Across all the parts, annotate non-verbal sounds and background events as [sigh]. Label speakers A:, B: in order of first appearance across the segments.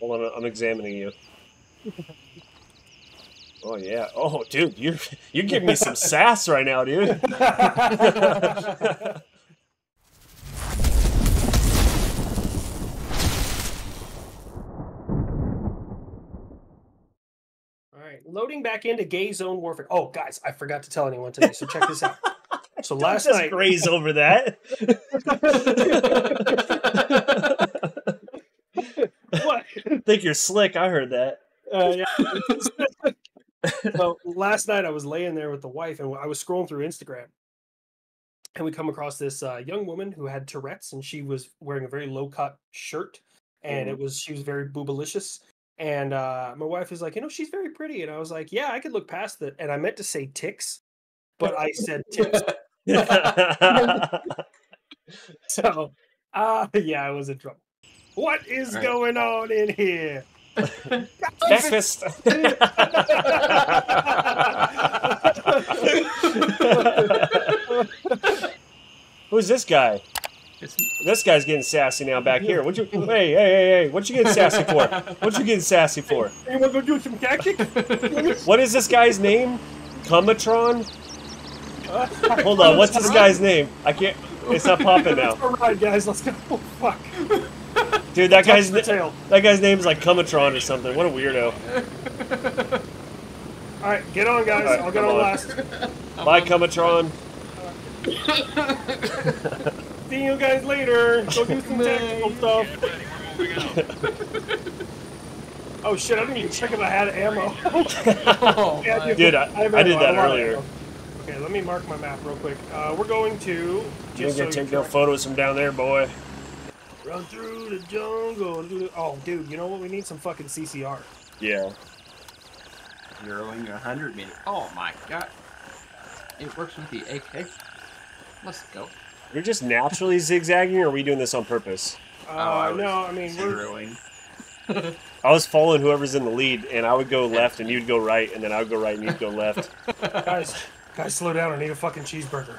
A: Hold on, I'm examining you. [laughs] Oh yeah. Oh, dude, you're you're giving me some sass right now, dude. [laughs]
B: All right, loading back into gay zone warfare. Oh, guys, I forgot to tell anyone today, so check this out. [laughs] So last
A: Just
B: night,
A: graze over that.
B: what?
A: Think you're slick. I heard that.
B: Uh, yeah. [laughs] so last night I was laying there with the wife, and I was scrolling through Instagram, and we come across this uh, young woman who had Tourette's, and she was wearing a very low cut shirt, and it was she was very boobalicious. And uh, my wife is like, you know, she's very pretty, and I was like, yeah, I could look past it. And I meant to say ticks, but I said tips. [laughs] [laughs] So, uh, yeah, I was in trouble. What is
C: Right.
B: going on in here? [laughs]
A: Breakfast. [laughs] Who's this guy?
C: It's,
A: This guy's getting sassy now back here. What you? Hey, hey, hey, hey! What you getting sassy for? What you getting sassy for? [laughs]
B: You want to go do some tactics?
A: What is this guy's name? Comatron? Hold on, what's this guy's name? I can't. It's not popping now,
B: All right, guys, let's go. Oh, fuck.
A: Dude. That guy's
B: the tail.
A: that guy's name is like Cumatron or something. What a weirdo.
B: All right, get on, guys.
A: All right,
B: I'll get on
A: on.
B: last.
A: Bye, Cumatron. [laughs]
B: See you guys later. Go do some tactical stuff. [laughs] Oh shit! I didn't even check if I had ammo. [laughs]
C: oh,
B: Yeah, dude.
A: Dude, I,
B: have
A: I did that
B: have a lot of
A: earlier.
B: Okay, let me mark my map real quick. Uh, we're going to
A: You
B: just
A: gonna
B: so
A: take
B: you're
A: no photos from down there, boy?
B: Run through the jungle. the- Oh, dude, you know what? We need some fucking CCR.
A: Yeah.
C: Zeroing 100 meters. Oh my god. It works with the AK. Let's go.
A: You're just naturally [laughs] zigzagging, or are we doing this on purpose?
B: Uh,
C: Oh, I
B: no, I mean we're.
A: I was following whoever's in the lead, and I would go left, and you'd go right, and then I would go right, and you'd go left. [laughs]
B: guys. Guys, slow down. I need a fucking cheeseburger.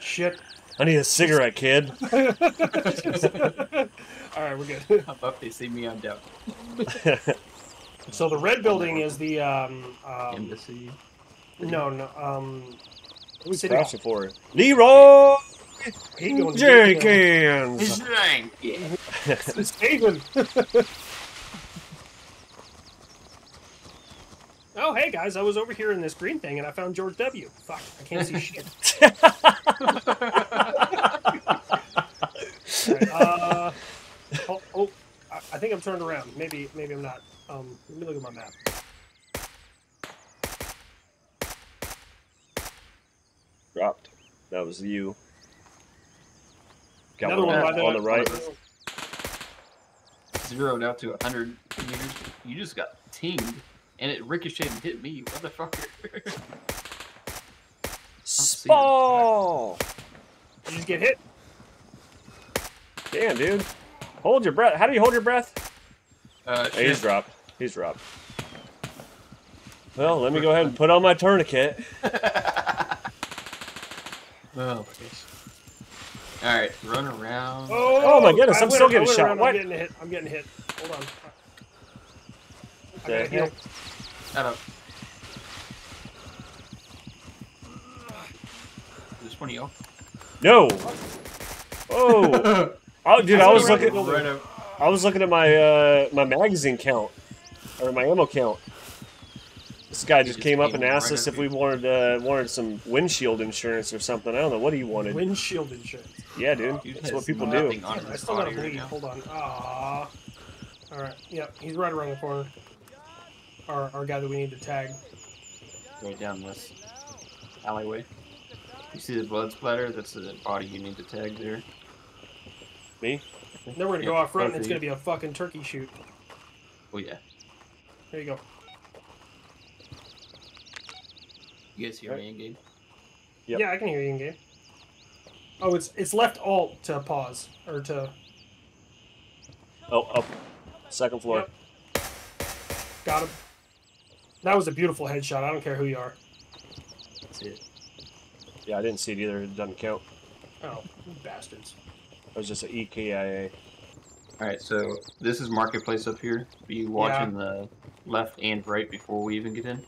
B: Shit.
A: I need a cigarette, kid. [laughs]
B: All right, we're good.
C: How about they see me on down? [laughs]
B: So the red building is the um, um
C: Embassy.
B: no no um
A: Who's
B: City Hall.
A: crashing for? Leroy
B: he going to
A: Jenkins.
C: Dang. Yeah. [laughs]
B: Save him. Oh, hey guys, I was over here in this green thing and I found George W. Fuck, I can't see shit. [laughs] Alright, uh, oh, oh, I I think I'm turned around. Maybe, maybe I'm not. Um, let me look at my map.
A: Dropped. That was you. Got
B: Another
A: one
B: one
A: on,
B: the
A: on the right.
C: Zeroed out to 100 meters. You just got teamed, and it ricocheted and hit me. Motherfucker. [laughs]
A: Spall!
B: Did you just get hit?
A: Damn, dude. Hold your breath. How do you hold your breath?
C: Uh,
A: Hey, he's dropped. He's dropped. Well, let me go ahead and put on my tourniquet. [laughs]
C: Oh, please. All right, run around.
B: Oh,
A: Oh my goodness,
B: I
A: I'm
B: went-
A: still getting shot.
B: around,
A: What?
B: I'm getting hit. I'm getting hit. Hold on. I
A: The
B: gotta heal.
A: heck?
C: Shut up. This one of y'all.
A: No. Oh. [laughs] Oh, dude, I was looking.
B: over
C: Right up.
A: I was looking at my uh, my magazine count or my ammo count. This guy just
C: just
A: came up and asked
C: right
A: us
C: up
A: if we wanted uh, wanted some windshield insurance or something. I don't know what he wanted.
B: Windshield insurance.
A: Yeah, dude,
C: Dude
A: that's what people do.
C: nothing
B: I still gotta
C: body right
B: bleed. Hold on. Ah. All right. Yep. He's right around the corner. Our our guy that we need to tag.
C: Right down this alleyway. You see the blood splatter? That's the body you need to tag there.
A: Me?
B: Then we're gonna
C: Yep,
B: go off front, and it's gonna be a fucking turkey shoot.
C: Oh yeah.
B: There you go.
C: You guys hear me in game?
A: Yep.
B: Yeah, I can hear you in game. Oh, it's it's left alt to pause or to
A: Oh, up, second floor.
B: Yep. got him. That was a beautiful headshot. I don't care who you are.
C: That's it.
A: Yeah, I didn't see it either. It doesn't count.
B: Oh, bastards.
A: It was just an E EKIA.
C: All right, so this is marketplace up here. Be watching the left and right before we even get in.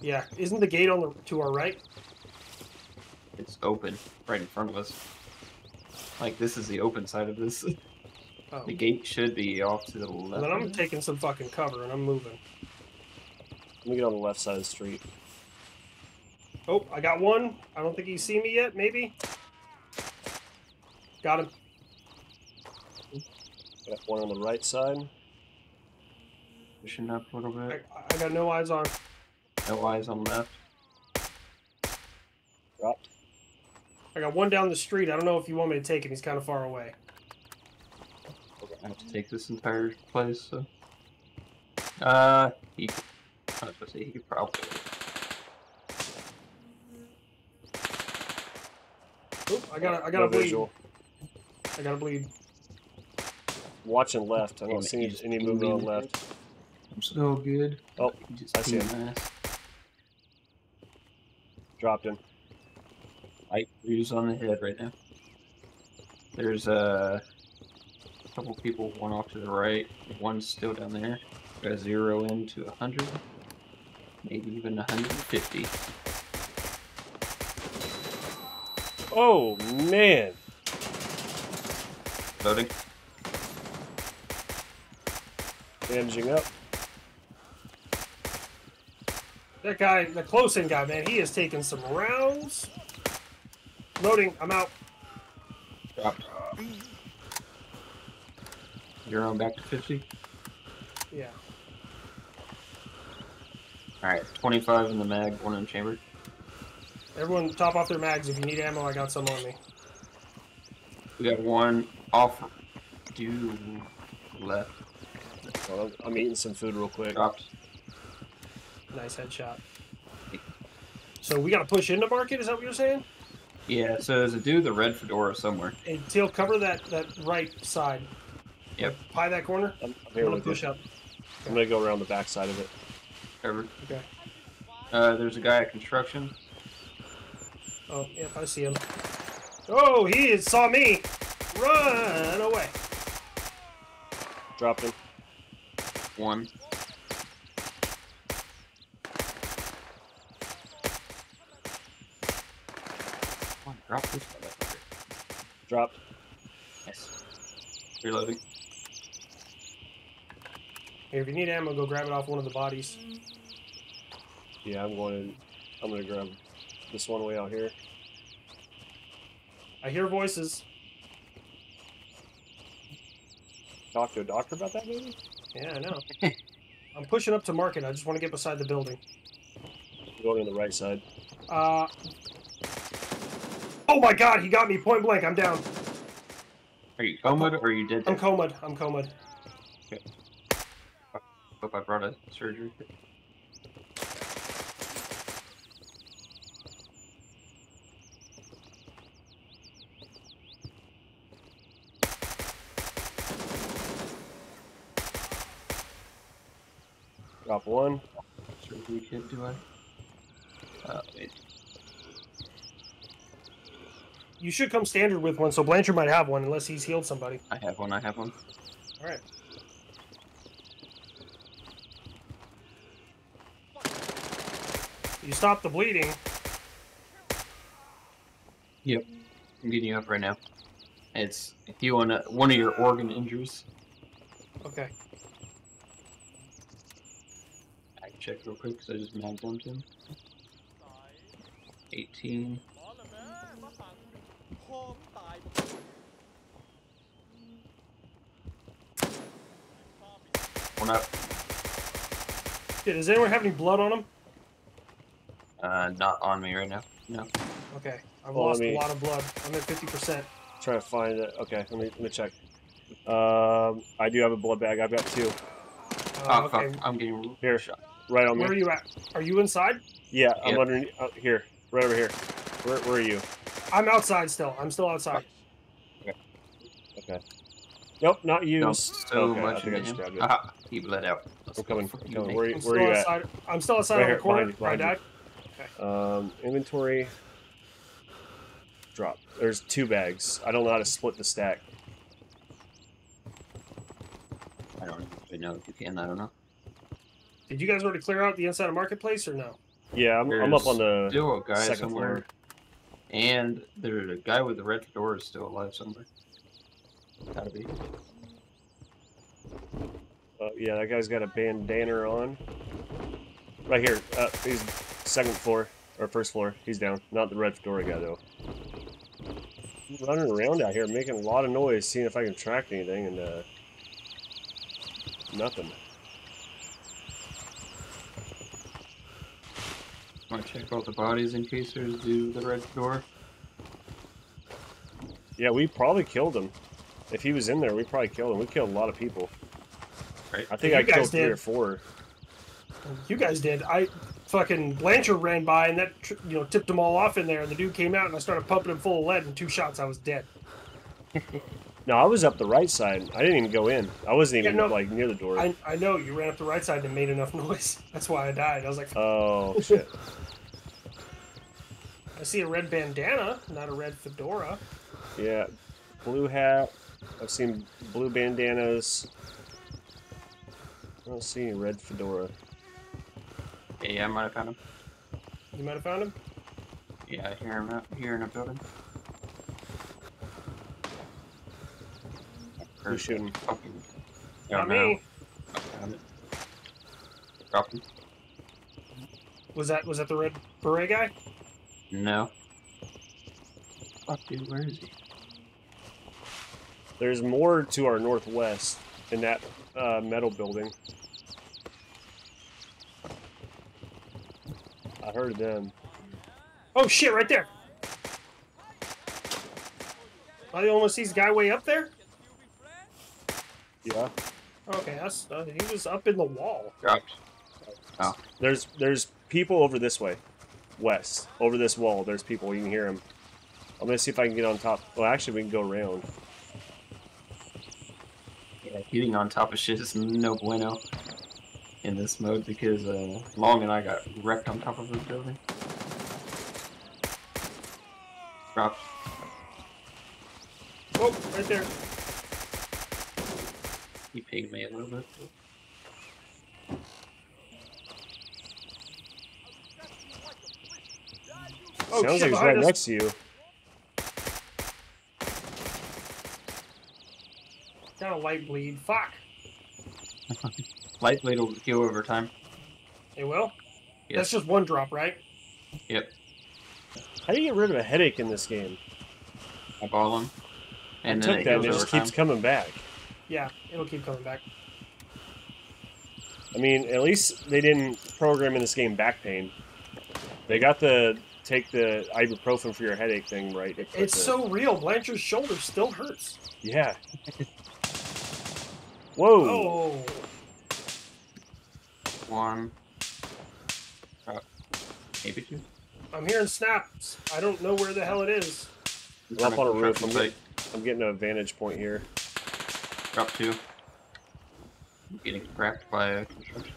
B: Yeah, isn't the gate on the to our right?
C: It's open right in front of us. Like this is the open side of this.
B: Oh.
C: The gate should be off to the left.
B: then I'm taking some fucking cover and I'm moving.
A: Let me get on the left side of the street.
B: Oh, I got one. I don't think he's seen me yet. Maybe. Got him.
A: Got one on the right side.
C: Pushing up a little
B: I,
C: bit.
B: I got no eyes on.
C: No eyes on left.
A: Dropped.
B: I got one down the street. I don't know if you want me to take him. He's kind of far away.
C: I have to take this entire place. So. Uh, he. Could, I was supposed to say he could probably.
B: Oop, I got I got
A: no
B: to bleed.
A: visual.
B: I got to bleed.
A: Watching left. I don't see any,
C: just
A: any movement on left.
C: I'm so good.
A: Oh,
C: He just
A: I see him.
C: ass.
A: Dropped him.
C: Light bruise on the head right now. There's uh, a couple people, one off to the right, one still down there. Got zero in to 100, maybe even 150.
A: Oh man.
C: Loading.
A: Damaging up.
B: That guy, the close in guy, man, he has taken some rounds. Loading. I'm out.
C: Dropped. You're on back to 50.
B: Yeah.
C: Alright, 25 in the mag, one in the chamber.
B: Everyone, top off their mags. If you need ammo, I got some on me.
C: We got one off due left.
A: Well, I'm- I'm eating some food real quick.
C: Dropped.
B: Nice headshot. So we got to push into the market. Is that what you're saying?
C: Yeah, so there's a dude with the red fedora somewhere.
B: Hey, Teel, cover that that right side.
C: Yep.
B: Pie that corner.
A: I'm, I'm
B: I'm gonna push
A: you.
B: up.
A: I'm gonna go around the back side of it.
C: Covered.
B: Okay.
C: Uh, there's a guy at construction.
B: Oh, yep, I see him. Oh, he saw me. Run away.
A: Dropped him.
C: One. Come on, drop this motherfucker.
A: Dropped.
C: Nice. Reloading.
B: Here, if you need ammo, go grab it off one of the bodies.
A: Yeah, I'm going. I'm gonna grab this one way out here.
B: I hear voices.
A: Talk to a doctor about that, maybe.
B: Yeah, I know. [laughs] I'm pushing up to market. I just want to get beside the building.
A: Going on the right side.
B: Uh. Oh my god, he got me point blank. I'm down.
C: Are you comaed or are you dead?
B: I'm
C: there?
B: comaed. I'm comaed.
C: Hope I brought a surgery. kit.
A: Drop one.
C: Surgery kit, do I? Uh, wait.
B: You should come standard with one, so Blanchard might have one unless he's healed somebody.
C: I have one, I have one.
B: All You stop the bleeding.
C: Yep. I'm getting you up right now. It's you on one of your organ injuries.
B: Okay.
C: I can check real quick because I just malformed him. 18. One up.
B: Does anyone have any blood on him?
C: Uh, not on me right now. No.
B: Okay. I've
A: Well,
B: lost
A: let
B: a lot of blood. I'm at 50%.
A: Trying to find it. Okay, let me let me check. Um, I do have a blood bag. I've got two.
B: Uh,
C: oh,
B: okay.
C: fuck. I'm getting
A: Here.
C: shot.
A: Right on me.
B: Where are you at? Are you inside?
A: Yeah, I'm
C: Yep.
A: underneath. Uh, here, right over here. Where, where are you?
B: I'm outside still. I'm still outside.
A: Okay. Okay. Nope, not you.
C: Dumped so
A: okay, I
C: much
A: think I
C: into
A: just
C: him.
A: grabbed it.
C: Aha, he bled out. Let's
A: I'm coming.
C: fucking
A: I'm coming. Where, where are you at?
B: I'm still outside
A: Right
B: on the corner
A: behind you,
B: where I
A: behind
B: died.
A: Um, inventory. Drop. There's two bags. I don't know how to split the stack.
C: I don't even know if you can. I don't know.
B: Did you guys already clear out the inside of marketplace or no?
A: Yeah, I'm, I'm up on the
C: Still a guy
A: second
C: somewhere.
A: floor.
C: And there's a guy with the red fedora is still alive somewhere. Gotta be.
A: Uh, yeah, that guy's got a bandana on. Right here. Uh, he's second floor or first floor. He's down. Not the red fedora guy though. I'm running around out here, making a lot of noise, seeing if I can track anything, and uh, nothing.
C: Want to check out the bodies in case there's do the red fedora?
A: Yeah, we probably killed him. If he was in there, we probably killed him. We killed a lot of people.
C: Right.
A: I think
B: You
A: I
B: guys
A: killed three or four.
B: You guys did. I fucking Blanchard ran by and that you know tipped them all off in there. And the dude came out and I started pumping him full of lead. And two shots, I was dead.
A: No, I was up the right side. I didn't even go in. I wasn't
B: Yeah,
A: even
B: no,
A: like near the door.
B: I, I know you ran up the right side and made enough [laughs] noise. That's why I died. I was like,
A: Oh [laughs] shit.
B: I see a red bandana, not a red fedora.
A: Yeah, blue hat. I've seen blue bandanas. I don't see any red fedora.
C: Yeah, yeah, I might have found him.
B: You might have found him.
C: Yeah, I hear him out here in a building.
A: Who's shooting?
C: Fucking.
B: Not
C: know.
B: me.
C: I found it. Dropped him.
B: Was that was that the red beret guy?
C: No. Fuck, dude, where is he?
A: There's more to our northwest in that uh, metal building. I heard them.
B: Oh shit! Right there. Are the only one the guy way up there?
A: Yeah.
B: Okay, that's uh, he was up in the wall.
C: Dropped.
A: There's there's people over this way, west. Over this wall, there's people. You can hear them. I'm gonna see if I can get on top. Well, actually, we can go around.
C: Yeah, getting on top of shit is no bueno in this mode because uh, Long and I got wrecked on top of this building. Dropped.
B: Oh, right there.
C: He pinged me a little bit.
B: Oh
A: Sounds
B: shit!
A: like he's right
B: us.
A: next to you.
B: Got a light bleed. Fuck. [laughs]
C: Light blade will heal over time.
B: It will.
C: Yes.
B: That's just one drop, right?
C: Yep.
A: How do you get rid of a headache in this game?
C: I ball him. And
A: I
C: then
A: took
C: it
A: that and it
C: over
A: just keeps coming back.
B: Yeah, it'll keep coming back.
A: I mean, at least they didn't program in this game back pain. They got the take the ibuprofen for your headache thing right. They put
B: It's
A: the-
B: so real. Blanchard's shoulder still hurts.
A: yeah. [laughs] Whoa!
B: Oh,
C: One. Uh, maybe two.
B: I'm hearing snaps. I don't know where the hell it is.
A: I'm up on a roof. I'm, get, I'm getting a vantage point here.
C: drop two. I'm getting cracked by a construction.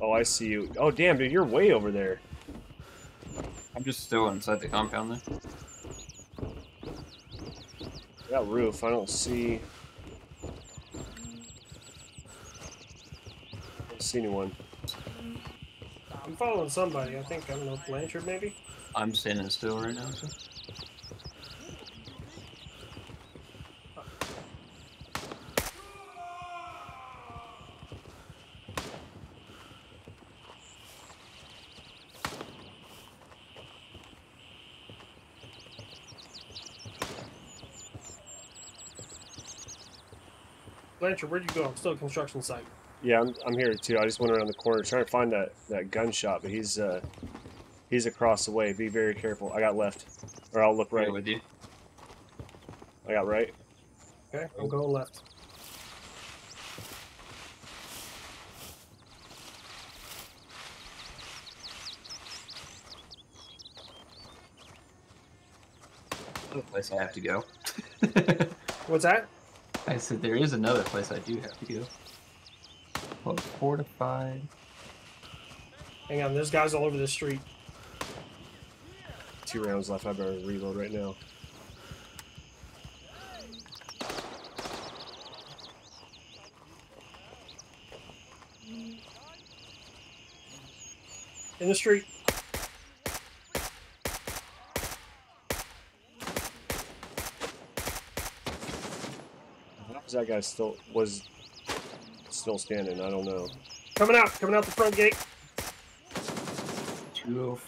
A: Oh, I see you. Oh, damn, dude, you're way over there.
C: I'm just still inside the compound there.
A: That roof, I don't see. See anyone.
B: I'm following somebody. I think I don't know Blanchard maybe.
C: I'm standing still right now, so.
B: Blanchard, where'd you go? I'm still at construction site.
A: Yeah, I'm, I'm here too. I just went around the corner trying to find that, that gunshot, but he's uh he's across the way. Be very careful. I got left, or I'll look
C: Right
A: right.
C: with you.
A: I got right.
B: Okay, I'm going left.
C: Another place I have to go. [laughs]
B: What's that?
C: I said there is another place I do have to go fortified.
B: Hang on, there's guys all over the street.
A: Two rounds left. I better reload right now.
B: In the street.
A: That guy still was still standing? I don't know.
B: Coming out. Coming out the front gate.
C: Two oh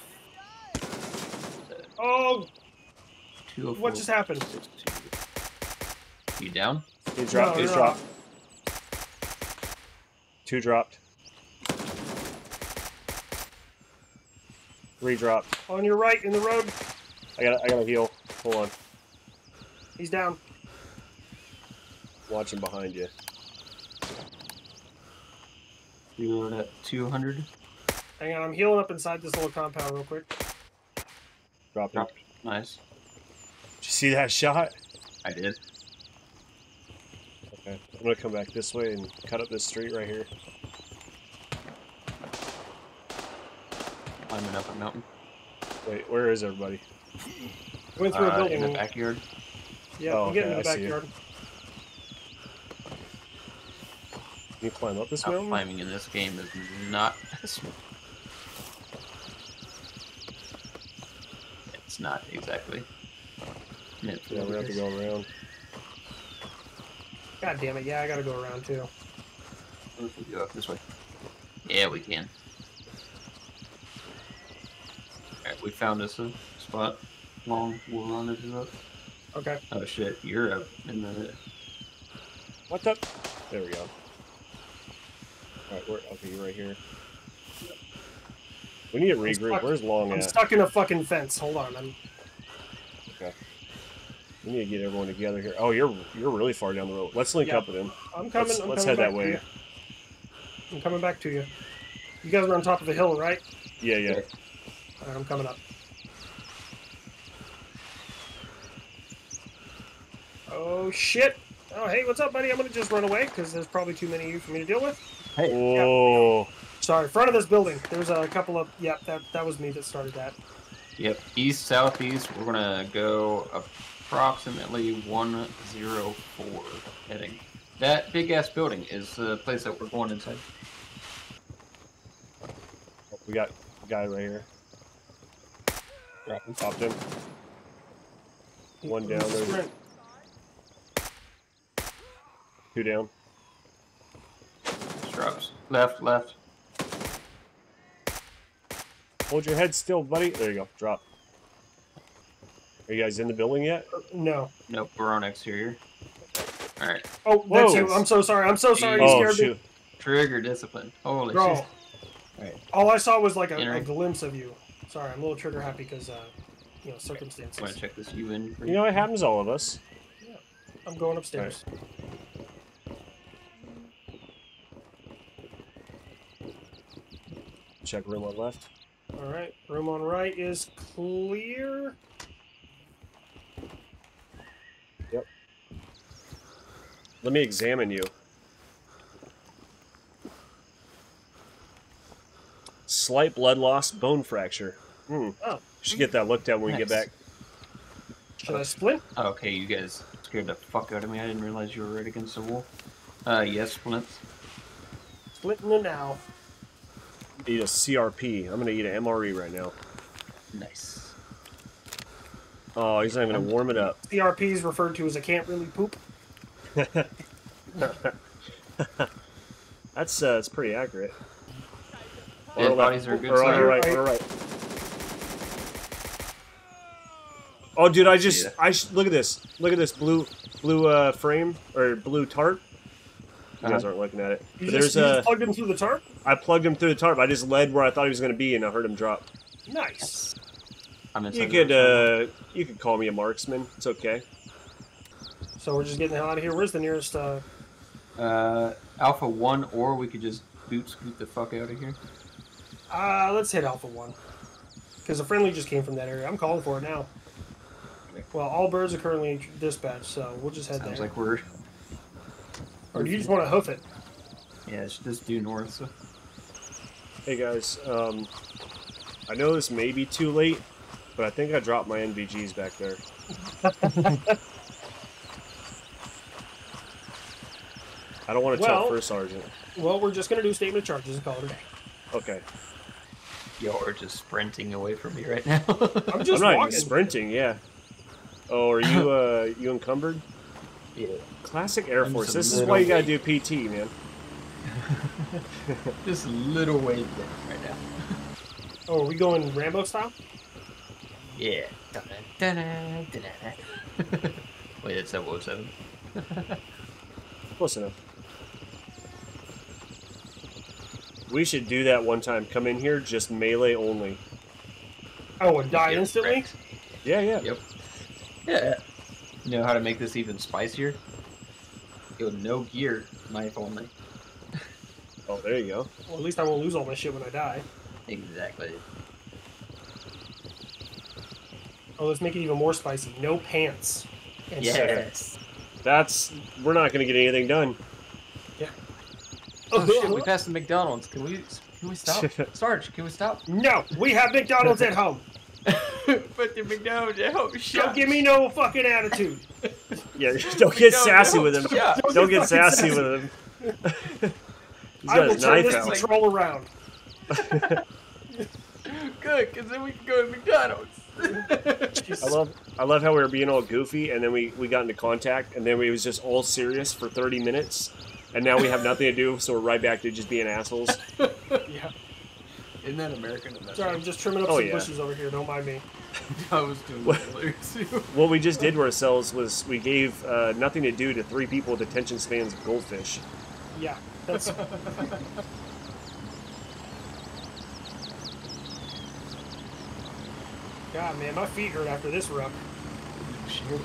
B: Oh,
C: two oh
B: what just happened?
C: You down?
A: He dropped.
B: No,
A: He's
B: no.
A: dropped. Two dropped. Three dropped.
B: On your right in the road.
A: I got. I got to heal. Hold on.
B: He's down.
A: Watching behind you.
C: You're at two hundred.
B: Hang on, I'm healing up inside this little compound real quick.
A: Dropping.
C: Dropped. Nice.
A: Did you see that shot?
C: I did.
A: Okay. I'm gonna come back this way and cut up this street right here.
C: Climbing up a mountain.
A: Wait, where is everybody?
B: Went through a
C: Uh,
B: building.
C: in the backyard.
B: Yeah,
A: Oh,
B: I'm getting
A: okay,
B: in the
A: I see
B: backyard.
A: Can you climb up this
C: Out
A: mountain?
C: climbing in this game is not. [laughs] it's not exactly. meant
A: Yeah, we have to
C: this.
A: go around.
B: God damn it! Yeah, I gotta go around too.
C: What if we go up this way? Yeah, we can. Alright, we found us a spot. Long, we'll run this up.
B: Okay.
C: Oh shit, you're up in the.
A: What the? There we go. Alright, we're okay, you're right here. We need to regroup. Where's Long
B: I'm
A: at?
B: stuck in a fucking fence. Hold on. I'm
A: We need to get everyone together here. Oh, you're you're really far down the road. Let's link
B: Yeah.
A: up with him.
B: I'm coming.
A: Let's,
B: I'm
A: let's
B: coming
A: head
B: back
A: that
B: to
A: way.
B: I'm coming back to you. You guys are on top of a hill, right?
A: Yeah, yeah.
B: All right, I'm coming up. Oh shit! Oh hey, what's up, buddy? I'm gonna just run away because there's probably too many of you for me to deal with.
A: Oh,
B: Sorry, front of this building. There's a couple of. Yep, that that was me that started that.
C: Yep, east southeast. We're gonna go approximately 104 heading. That big ass building is the place that we're going inside.
A: Oh, we got a guy right here. Dropping, popped him. One down there. Two down.
C: Drops left, left.
A: Hold your head still, buddy. There you go. Drop. Are you guys in the building yet?
B: No.
C: Nope, we're on exterior. All right,
B: Oh, that's
A: Whoa.
B: you. I'm so sorry. I'm so sorry. You
A: Oh
B: scared me.
A: shoot!
C: trigger discipline. Holy
B: Bro,
C: shit! Alright.
B: all I saw was like a, a glimpse of you. Sorry, I'm a little trigger happy because, uh, you know, circumstances.
C: Want
B: circumstances.
C: to check this U in?
A: You know it happens to all of us. Yeah.
B: I'm going upstairs.
A: Check room on left.
B: All right, room on right is clear. Yep.
A: Let me examine you. Slight blood loss, bone fracture. Hmm.
B: Oh.
A: Should get that looked at when we get back.
B: Should I splint?
C: Oh, okay, you guys scared the fuck out of me. I didn't realize you were right against the wall. Uh, yes, splint.
B: Splinting it now.
A: Eat a CRP. I'm gonna eat an MRE right now.
C: Nice.
A: Oh, he's not even gonna warm it up.
B: CRP is referred to as a can't really poop. [laughs]
A: That's uh, that's pretty accurate.
C: Dead
A: On our
C: bodies are good
A: Or on
C: sign.
A: our right, on our right. Oh, dude! I just
C: Yeah.
A: I sh- look at this. Look at this blue blue uh, frame or blue tarp. You guys aren't looking at it.
B: You
A: But
B: just,
A: there's
B: you
A: a.
B: just plugged him through the tarp?
A: I plugged him through the tarp. I just led where I thought he was going to be, and I heard him drop.
B: Nice.
C: I'm inside
A: You could uh, you could call me a marksman. It's okay.
B: So we're just getting the hell out of here. Where's the nearest? Uh,
C: Uh, Alpha 1, or we could just boot scoot the fuck out of here.
B: uh let's hit Alpha One. Because a friendly just came from that area. I'm calling for it now. Well, all birds are currently dispatched, so we'll just head
C: Sounds
B: there.
C: like we're.
B: Or do you just want to hoof it?
C: Yeah, it's just due north, so.
A: Hey guys, um, I know this may be too late, but I think I dropped my NVGs back there. [laughs] I don't want to
B: Well-
A: tell first sergeant.
B: Well, we're just gonna do statement of charges and call it a day.
A: Okay.
C: Y'all are just sprinting away from me right now.
B: I'm [laughs]
A: I'm
B: just
A: not
B: walking.
A: even sprinting. Yeah. Oh, are you uh you encumbered?
C: Yeah.
A: Classic Air
C: I'm
A: Force. This is why you gotta do PT, man. [laughs]
C: Just a little way down right now. [laughs]
B: Oh, are we going Rambo style?
C: Yeah. Dun-dun, [laughs] dun-dun. Wait, it's 007.
A: Close enough. We should do that one time. Come in here, just melee only.
B: Oh, and die
C: Get
B: instantly?
C: wrecked.
A: Yeah, yeah.
C: Yep. Yeah. You know how to make this even spicier? Go no gear, knife only. [laughs]
A: Oh, there you go.
B: Well, at least I won't lose all my shit when I die.
C: Exactly.
B: Oh, let's make it even more spicy. No pants. And
C: Yes.
A: That's we're not gonna get anything done. Yeah.
C: Oh [laughs] shit, we passed the McDonald's. Can we can we stop? [laughs] Sarge, can we stop?
B: No, we have McDonald's at home. [laughs]
C: Put the McDonald's out.
B: Don't give me no fucking attitude. [laughs]
A: Yeah, don't get
C: No,
A: sassy
C: no,
A: with him.
C: yeah.
A: Don't get
B: fucking
A: sassy with him. [laughs] He's
B: I
A: got
B: will
A: his
B: turn
A: knife
B: this
A: out.
B: patrol around.
C: Good, because then we can go to McDonald's.
A: I love I love how we were being all goofy and then we, we got into contact and then we was just all serious for 30 minutes and now we have nothing to do so we're right back to just being assholes.
B: Yeah.
C: Isn't that American? I'm
B: Sorry,
C: sure.
B: I'm just trimming up
A: Oh,
B: some
A: yeah.
B: bushes over here. Don't mind me. [laughs]
C: I was doing
A: What?
C: that earlier too. [laughs]
A: What we just did to ourselves was we gave uh, nothing to do to three people with attention spans of goldfish.
B: Yeah, that's. [laughs] God, man, my feet hurt after this ruck.
C: Shit.